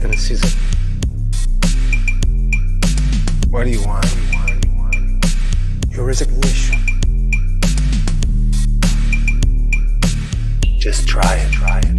than a season. What do you want? Your resignation. Just try it, try it,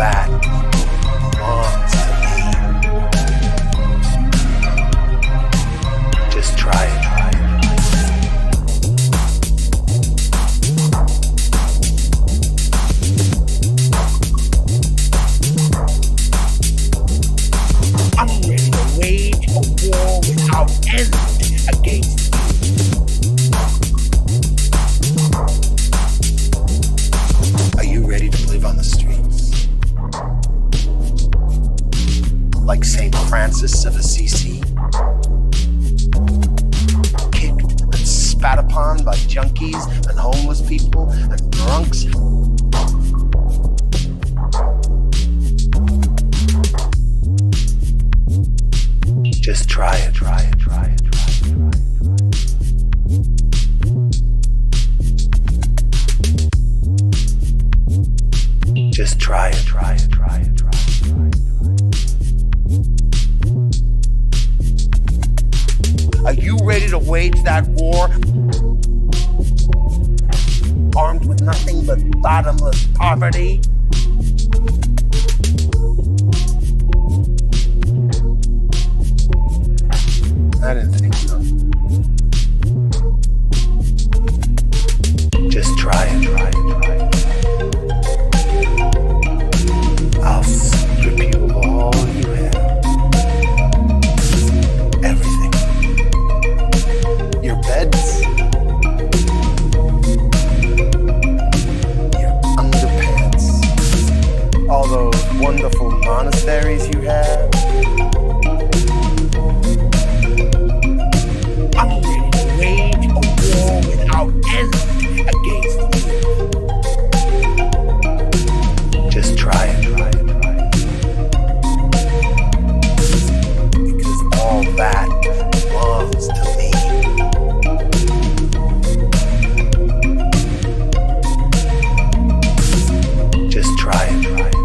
that belongs to me. Just try it. I'm ready to wage a war without end St. Francis of Assisi? Kicked and spat upon by junkies and homeless people and drunks? Just try it, try it, try it. Just try it, try it, try it, ready to wage that war? Armed with nothing but bottomless poverty? wonderful monasteries you have. I will wage a war without end against you. Just try it. Because all that belongs to me. Just try it, try it.